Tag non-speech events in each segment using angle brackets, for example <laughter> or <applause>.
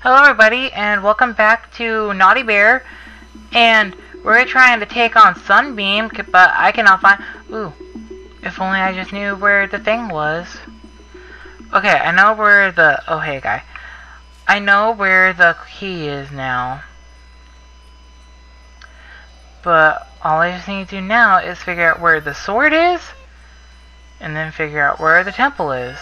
Hello everybody and welcome back to Naughty Bear. And we're trying to take on Sunbeam but I cannot find ooh if only I just knew where the thing was. Okay I know where the oh hey guy. I know where the key is now. But all I just need to do now is figure out where the sword is and then figure out where the temple is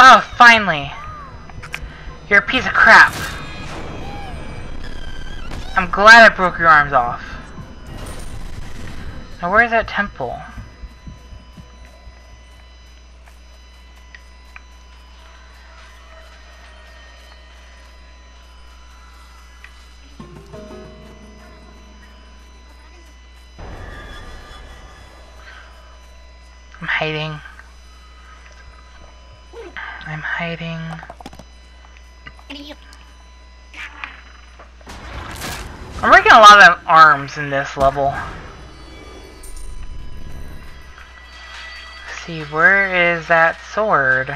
Oh, finally. You're a piece of crap. I'm glad I broke your arms off. Now where is that temple? I'm hiding. I'm hiding. I'm breaking a lot of arms in this level. Let's see, where is that sword?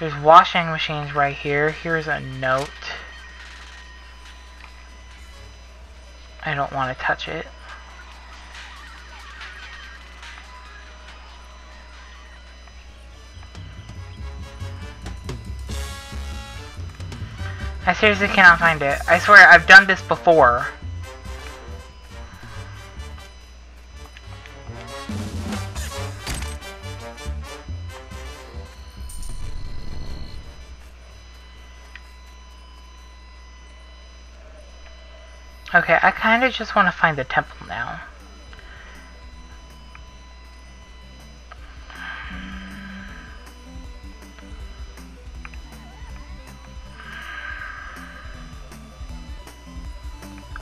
There's washing machines right here. Here's a note. I don't want to touch it. I seriously cannot find it. I swear, I've done this before. Okay, I kind of just want to find the temple now.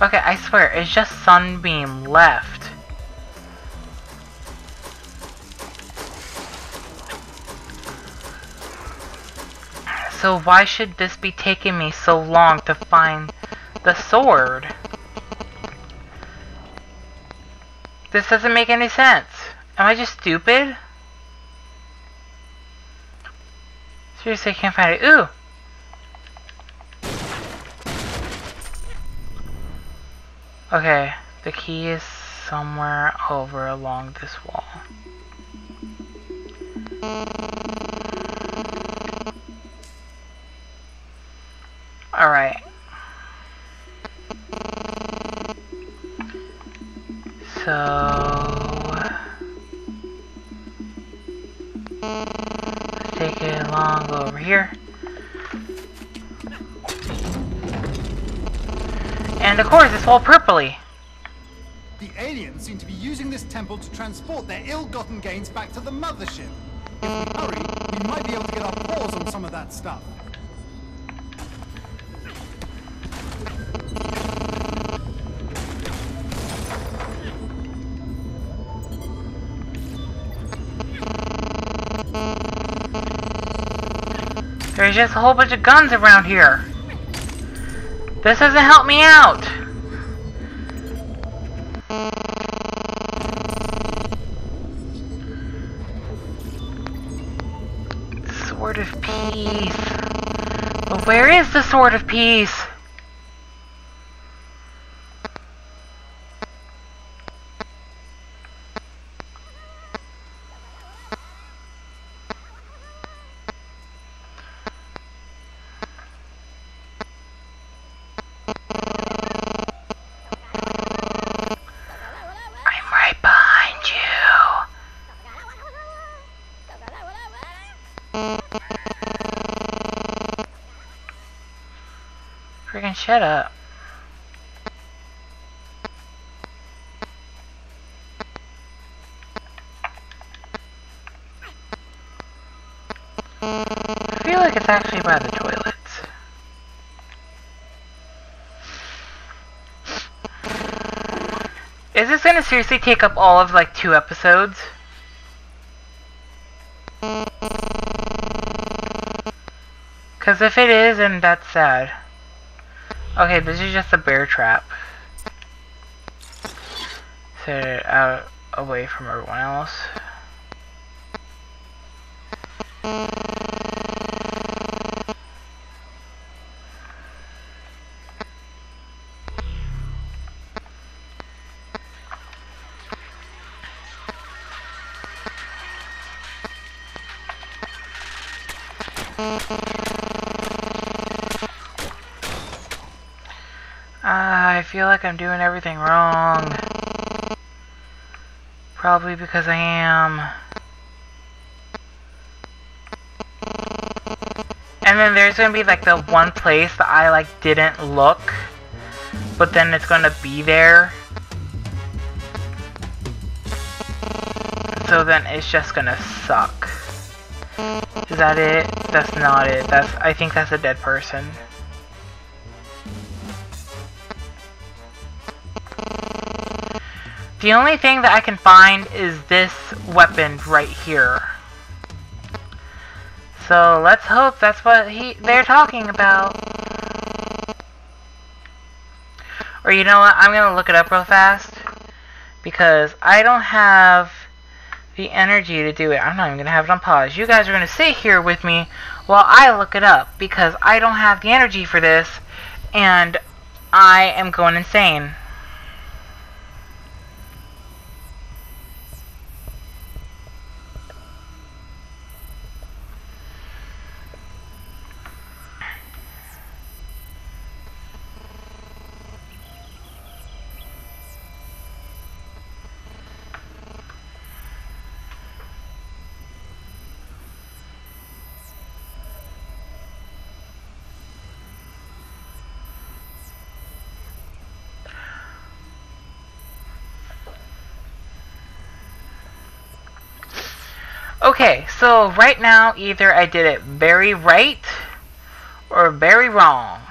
Okay, I swear, it's just Sunbeam left. So why should this be taking me so long to find the sword? This doesn't make any sense. Am I just stupid? Seriously, I can't find it. Ooh! Okay, the key is somewhere over along this wall. Alright. So... Let's take it along over here. And of course, it's all purpley. The aliens seem to be using this temple to transport their ill-gotten gains back to the mothership. If we hurry, we might be able to get our paws on some of that stuff. There's just a whole bunch of guns around here. This doesn't help me out! Sword of Peace. Where is the Sword of Peace? Shut up. I feel like it's actually by the toilets. Is this gonna seriously take up all of like two episodes? Because if it is, then that's sad. Okay, this is just a bear trap. set it out away from everyone else. Uh, I feel like I'm doing everything wrong. Probably because I am. And then there's gonna be like the one place that I like didn't look, but then it's gonna be there. So then it's just gonna suck. Is that it? That's not it. That's I think that's a dead person. The only thing that I can find is this weapon right here. So let's hope that's what he they're talking about. Or you know what, I'm gonna look it up real fast. Because I don't have the energy to do it. I'm not even gonna have it on pause. You guys are gonna sit here with me while I look it up because I don't have the energy for this and I am going insane. Okay, so right now either I did it very right or very wrong.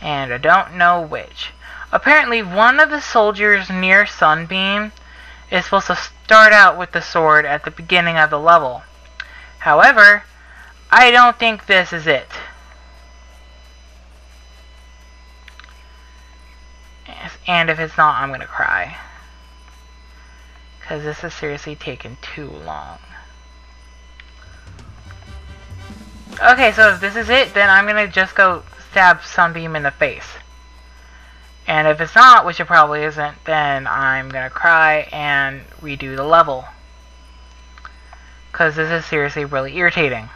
And I don't know which. Apparently one of the soldiers near Sunbeam is supposed to start out with the sword at the beginning of the level. However, I don't think this is it. And if it's not, I'm gonna cry. Because this is seriously taking too long. Okay, so if this is it, then I'm gonna just go stab Sunbeam in the face. And if it's not, which it probably isn't, then I'm gonna cry and redo the level. Because this is seriously really irritating.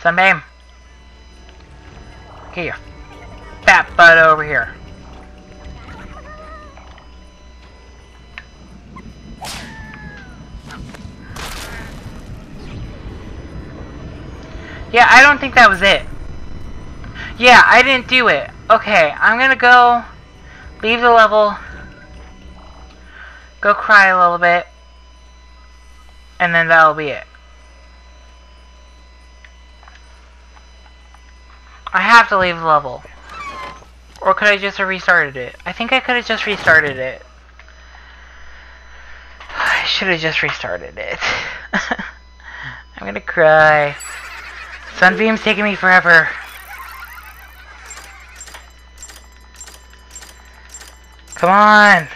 Sunbeam. Your fat butt over here. Yeah, I don't think that was it. Yeah, I didn't do it. Okay, I'm gonna go leave the level, go cry a little bit, and then that'll be it. I have to leave the level. Or could I just have restarted it? I think I could have just restarted it. <sighs> I should have just restarted it. <laughs> I'm gonna cry. Sunbeam's taking me forever. Come on!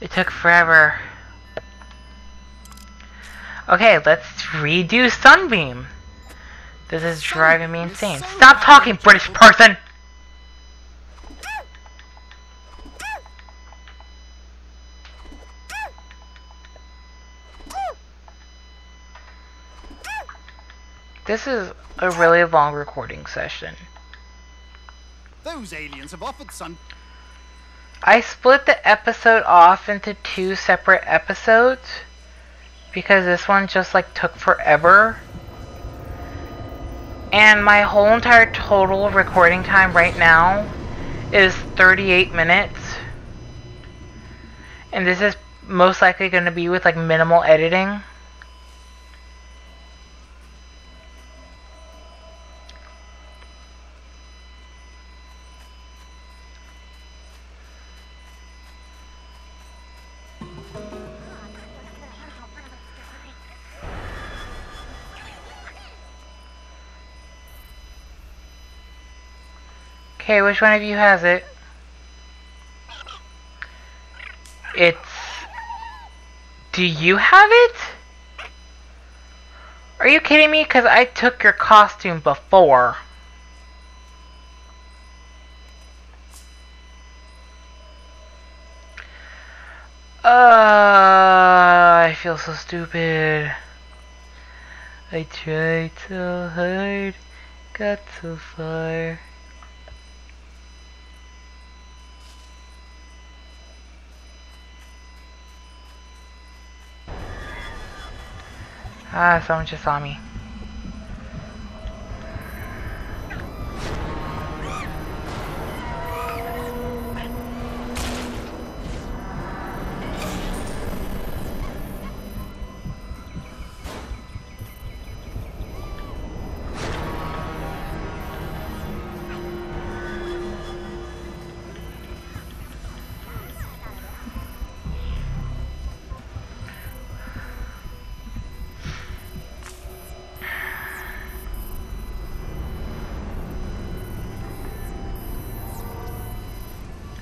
It took forever. Okay, let's redo Sunbeam. This is driving me insane. Stop talking, British person! This is a really long recording session. Those aliens have offered Sun. I split the episode off into two separate episodes because this one just like took forever. And my whole entire total recording time right now is 38 minutes. And this is most likely going to be with like minimal editing. Okay, which one of you has it? It's... Do you have it? Are you kidding me? Because I took your costume before. Uh, I feel so stupid. I tried so hard, got so far. Ah, someone just saw me.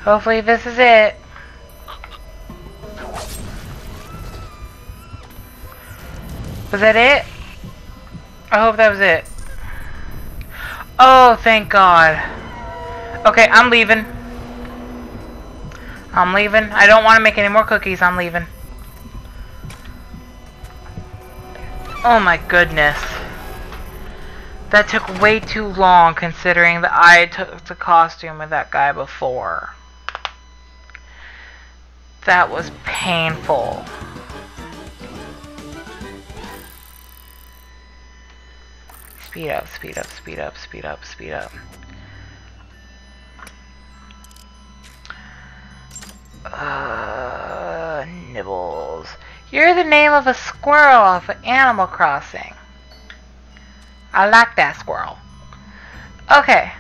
Hopefully this is it. Was that it? I hope that was it. Oh, thank God. Okay, I'm leaving. I'm leaving. I don't want to make any more cookies. I'm leaving. Oh my goodness. That took way too long considering that I took the costume of that guy before. That was painful. Speed up, speed up, speed up, speed up, speed up. Uh, nibbles. You're the name of a squirrel off of Animal Crossing. I like that squirrel. Okay.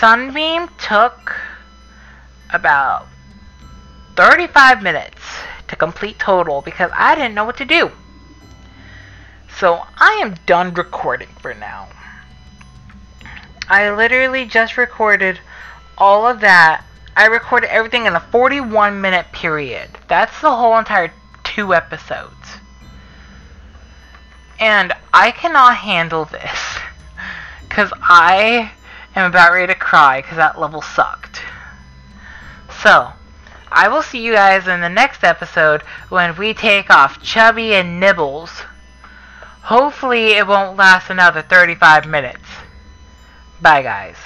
Sunbeam took about 35 minutes to complete total because I didn't know what to do. So I am done recording for now. I literally just recorded all of that. I recorded everything in a 41 minute period. That's the whole entire two episodes. And I cannot handle this. <laughs> Because I am about ready to cry because that level sucked. So, I will see you guys in the next episode when we take off Chubby and Nibbles. Hopefully it won't last another 35 minutes. Bye guys.